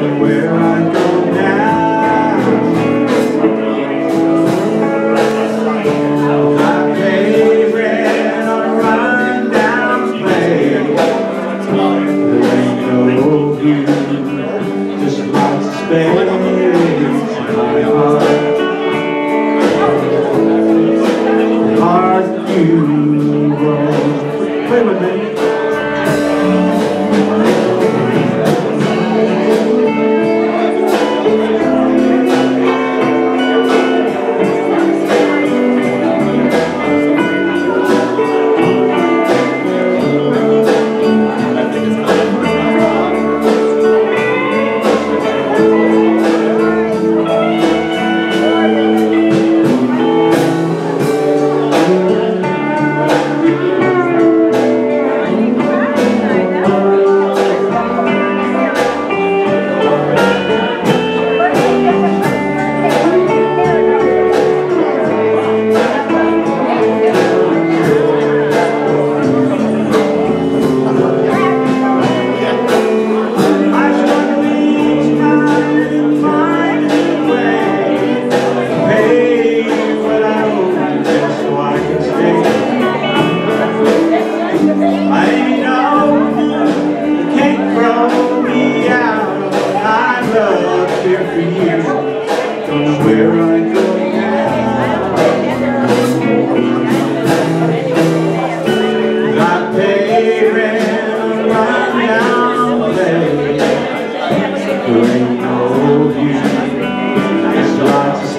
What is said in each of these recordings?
Where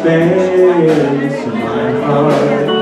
space in my heart.